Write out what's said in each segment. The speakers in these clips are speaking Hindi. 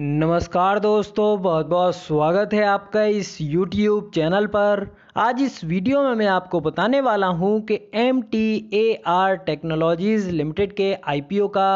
नमस्कार दोस्तों बहुत बहुत स्वागत है आपका इस YouTube चैनल पर। आज इस वीडियो में मैं आपको बताने वाला हूँ कि M T A R technologies limited के आईपीओ का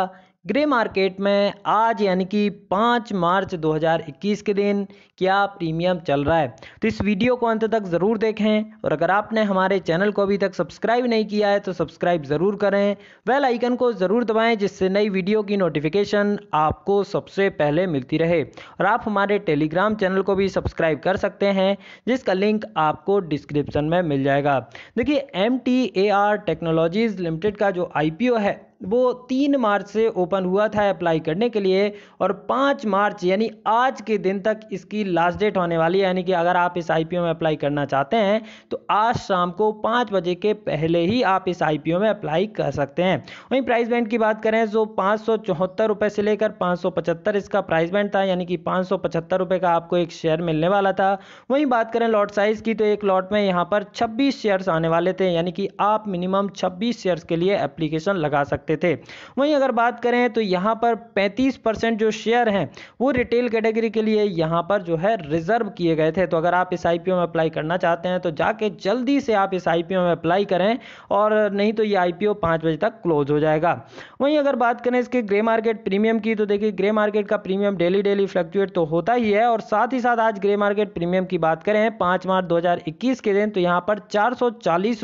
ग्रे मार्केट में आज यानी कि 5 मार्च 2021 के दिन क्या प्रीमियम चल रहा है? तो इस वीडियो को अंत तक ज़रूर देखें और अगर आपने हमारे चैनल को अभी तक सब्सक्राइब नहीं किया है तो सब्सक्राइब ज़रूर करें। बेल आइकन को ज़रूर दबाएँ, जिससे नई वीडियो की नोटिफिकेशन आपको सबसे पहले मिलती रहे। और आप हमारे टेलीग्राम चैनल को भी सब्सक्राइब कर सकते हैं, जिसका लिंक आपको डिस्क्रिप्शन में मिल जाएगा। देखिए एमटीएआर टेक्नोलॉजीज़ लिमिटेड का जो आईपीओ है वो तीन मार्च से ओपन हुआ था अप्लाई करने के लिए और पाँच मार्च यानी आज के दिन तक इसकी लास्ट डेट होने वाली है। यानी कि अगर आप इस आईपीओ में अप्लाई करना चाहते हैं तो आज शाम को पाँच बजे के पहले ही आप इस आईपीओ में अप्लाई कर सकते हैं। वहीं प्राइस बैंड की बात करें तो पाँच सौ रुपये से लेकर पाँच सौ पचहत्तर इसका प्राइस बैंड था। यानी कि पाँच रुपये का आपको एक शेयर मिलने वाला था। वहीं बात करें लॉट साइज़ की तो एक लॉट में यहाँ पर छब्बीस शेयर्स आने वाले थे। यानी कि आप मिनिमम छब्बीस शेयर्स के लिए एप्लीकेशन लगा सकते सकते थे। वहीं अगर बात करें तो यहाँ पर 35 परसेंट जो शेयर हैं, वो रिटेल कैटेगरी के लिए यहाँ पर जो है रिज़र्व किए गए थे। तो अगर आप इस आईपीओ में अप्लाई करना चाहते हैं तो जाके जल्दी से आप इस आईपीओ में अप्लाई करें और नहीं तो ये आई पी बजे तक क्लोज हो जाएगा। वहीं अगर बात करें इसके ग्रे मार्केट प्रीमियम की तो देखिए ग्रे मार्केट का प्रीमियम डेली डेली फ्लक्चुएट तो होता ही है और साथ ही साथ आज ग्रे मार्केट प्रीमियम की बात करें, पाँच मार्च 2021 के दिन तो यहाँ पर चार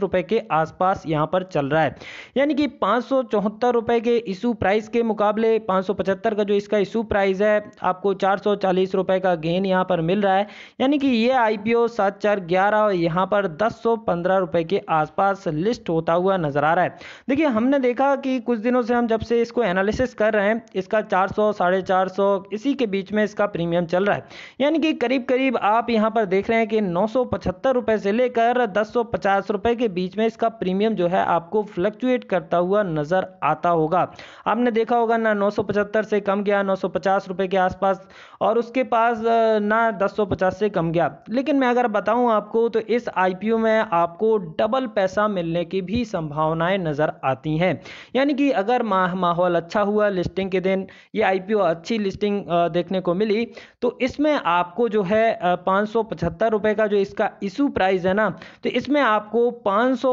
रुपए के आसपास यहाँ पर चल रहा है। यानी कि पाँच पचहत्तर रुपए के इशू प्राइस के मुकाबले पाँच सौ पचहत्तर का जो इसका इशू प्राइस है, आपको चार सौ चालीस रुपए का गेन यहाँ पर मिल रहा है। यानी कि ये आई पी ओ सात चार ग्यारह यहाँ पर दस सौ पंद्रह रुपए के आसपास लिस्ट होता हुआ नज़र आ रहा है। देखिए, हमने देखा कि कुछ दिनों से हम जब से इसको एनालिसिस कर रहे हैं, इसका चार सौ, साढ़े चार सौ, इसी के बीच में इसका प्रीमियम चल रहा है। यानी कि करीब करीब आप यहाँ पर देख रहे हैं कि नौ सौ पचहत्तर रुपए से लेकर दस सौ पचास रुपए के बीच में इसका प्रीमियम जो है, आपको फ्लक्चुएट करता हुआ नज़र आता होगा। आपने देखा होगा ना 975 से कम गया 950 रुपए के आसपास, और उसके पास ना 1050 से कम गया। लेकिन मैं अगर बताऊँ आपको तो इस आईपीओ में आपको डबल पैसा मिलने की भी संभावनाएँ नज़र आती हैं। यानी कि अगर माह, माहौल अच्छा हुआ लिस्टिंग के दिन, ये आईपीओ अच्छी लिस्टिंग देखने को मिली तो इसमें आपको जो है पाँच रुपए का जो इसका इशू प्राइस है ना तो इसमें आपको पाँच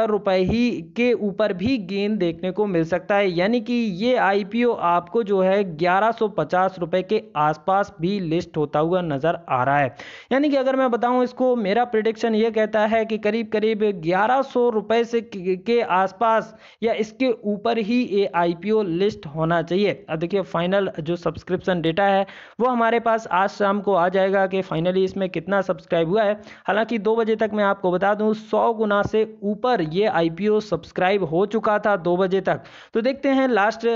रुपए ही के ऊपर भी गेन देखने को मिल सकता है। यानी कि ये आईपीओ आपको जो है ग्यारह रुपए के आसपास भी लिस्ट होता हुआ नज़र आ रहा है। यानी कि अगर मैं बताऊँ इसको, मेरा प्रिडिक्शन ये कहता है कि करीब करीब ग्यारह रुपए से के आसपास या इसके ऊपर ही ये आईपीओ लिस्ट होना चाहिए। अब देखिए फाइनल जो सब्सक्रिप्शन डेटा है, वो हमारे पास आज शाम को आ जाएगा कि फाइनली इसमें कितना सब्सक्राइब हुआ है। हालाँकि दो बजे तक मैं आपको बता दूँ, सौ गुना से ऊपर ये आईपीओ सब्सक्राइब हो चुका था दो बजे तक। तो देखते हैं लास्ट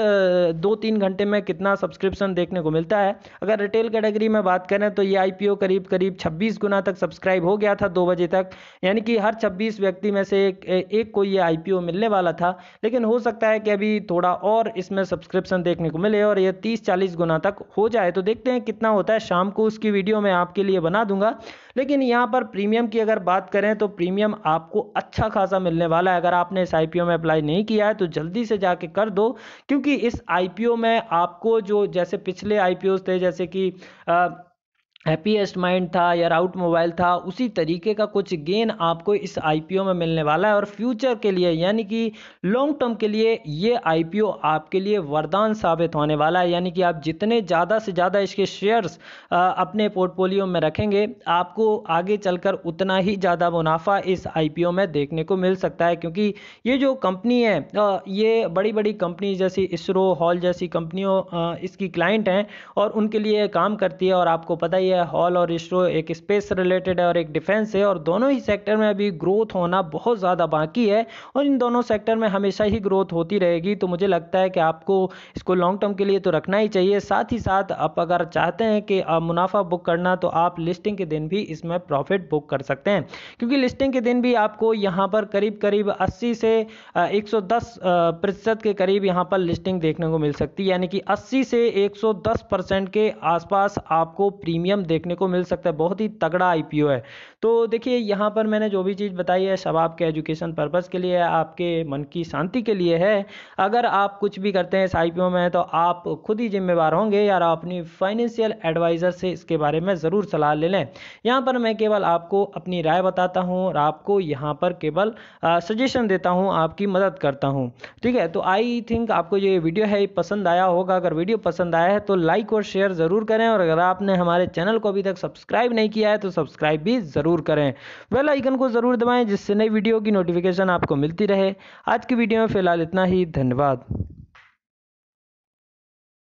दो तीन घंटे में कितना सब्सक्रिप्शन देखने को मिलता है। अगर रिटेल कैटेगरी में बात करें तो ये आईपीओ करीब करीब 26 गुना तक सब्सक्राइब हो गया था दो बजे तक। यानी कि हर 26 व्यक्ति में से एक, एक को ये आईपीओ मिलने वाला था। लेकिन हो सकता है कि अभी थोड़ा और इसमें सब्सक्रिप्शन देखने को मिले और ये तीस चालीस गुना तक हो जाए। तो देखते हैं कितना होता है। शाम को उसकी वीडियो मैं आपके लिए बना दूँगा। लेकिन यहाँ पर प्रीमियम की अगर बात करें तो प्रीमियम आपको अच्छा खासा मिलने वाला है। अगर आपने इस आईपीओ में अप्लाई नहीं किया है तो जल्दी से जाके कर दो, क्योंकि इस आईपीओ में आपको जो जैसे पिछले आईपीओ थे, जैसे कि हैप्पीएस्ट माइंड था या राउट मोबाइल था, उसी तरीके का कुछ गेन आपको इस आईपीओ में मिलने वाला है। और फ्यूचर के लिए, यानी कि लॉन्ग टर्म के लिए, ये आईपीओ आपके लिए वरदान साबित होने वाला है। यानी कि आप जितने ज़्यादा से ज़्यादा इसके शेयर्स अपने पोर्टफोलियो में रखेंगे, आपको आगे चलकर उतना ही ज़्यादा मुनाफा इस आईपीओ में देखने को मिल सकता है। क्योंकि ये जो कंपनी है ये बड़ी बड़ी कंपनी जैसी इसरो, हॉल जैसी कंपनियों इसकी क्लाइंट हैं और उनके लिए काम करती है। और आपको पता ही है, हॉल और इसरो एक स्पेस रिलेटेड है और एक डिफेंस है और दोनों ही सेक्टर में अभी ग्रोथ होना बहुत ज़्यादा बाकी है और इन दोनों सेक्टर में हमेशा ही ग्रोथ होती रहेगी। तो मुझे लगता है कि आपको इसको लॉन्ग टर्म के लिए तो रखना ही चाहिए। साथ ही साथ आप अगर चाहते हैं कि मुनाफा बुक करना तो आप लिस्टिंग के दिन भी इसमें प्रॉफिट बुक कर सकते हैं। क्योंकि लिस्टिंग के दिन भी आपको यहाँ पर करीब करीब अस्सी से एक प्रतिशत के करीब यहाँ पर लिस्टिंग देखने को मिल सकती है। यानी कि अस्सी से एक परसेंट के आसपास आपको प्रीमियम देखने को मिल सकता है। बहुत ही तगड़ा आईपीओ है। तो देखिए, यहाँ पर मैंने जो भी चीज़ बताई है, सब आपके एजुकेशन पर्पज़ के लिए आपके मन की शांति के लिए है। अगर आप कुछ भी करते हैं इस आईपीओ में तो आप खुद ही जिम्मेवार होंगे यार अपनी फाइनेंशियल एडवाइज़र से इसके बारे में ज़रूर सलाह ले लें। यहाँ पर मैं केवल आपको अपनी राय बताता हूँ और आपको यहाँ पर केवल सजेशन देता हूँ, आपकी मदद करता हूँ। ठीक है? तो आई थिंक आपको ये वीडियो है, पसंद आया होगा। अगर वीडियो पसंद आया है तो लाइक और शेयर ज़रूर करें और अगर आपने हमारे चैनल को अभी तक सब्सक्राइब नहीं किया है तो सब्सक्राइब भी ज़रूर करें। बेल आइकन को ज़रूर दबाएँ, जिससे नई वीडियो की नोटिफिकेशन आपको मिलती रहे। आज की वीडियो में फ़िलहाल इतना ही, धन्यवाद।